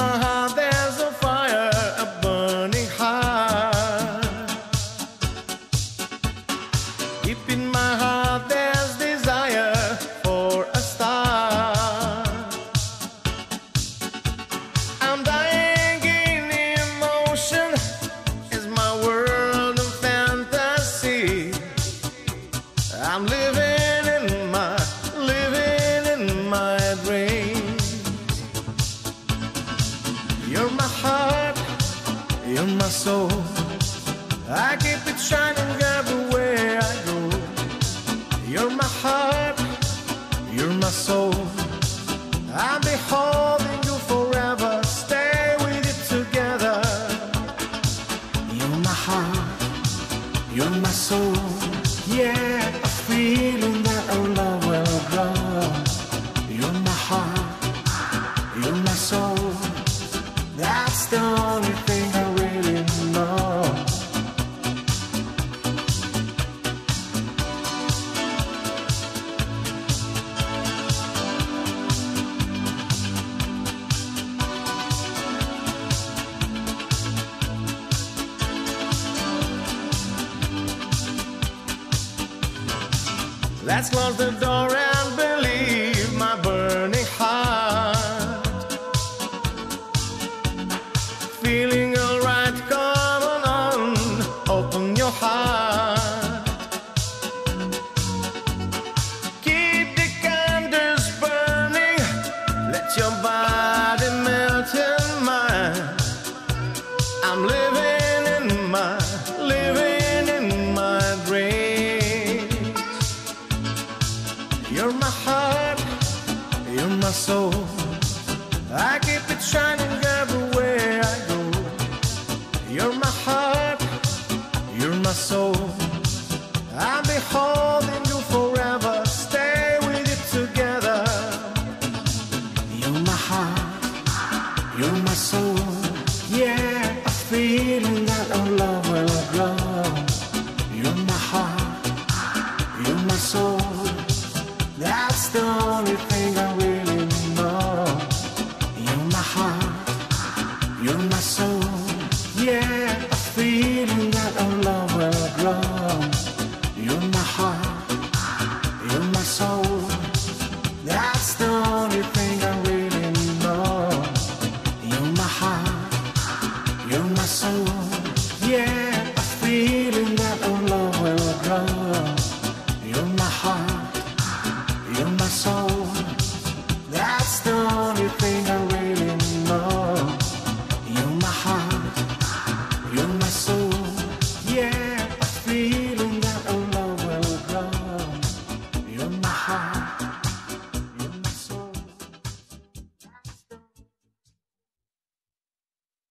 my heart there's a fire, a burning heart. Deep in my heart there's desire for a star. I'm dying in emotion. My world a fantasy? Soul. I keep it shining everywhere I go. You're my heart, you're my soul. I'll be holding you forever, stay with you together. You're my heart, you're my soul. Yeah, a feeling that our love Let's close the door my soul. I keep it shining everywhere I go. You're my heart, you're my soul. I'll be holding you forever, stay with you together. You're my heart, you're my soul. Yeah, a feeling that our love will grow. You're my heart, you're my soul. That's the only Yeah, a feeling that our love will grow. You're my heart, you're my soul. That's the only thing I really know. You're my heart, you're my soul. Yeah, a feeling that our love will grow. You're my heart, you're my soul. 呐喊。